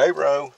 Hey, bro.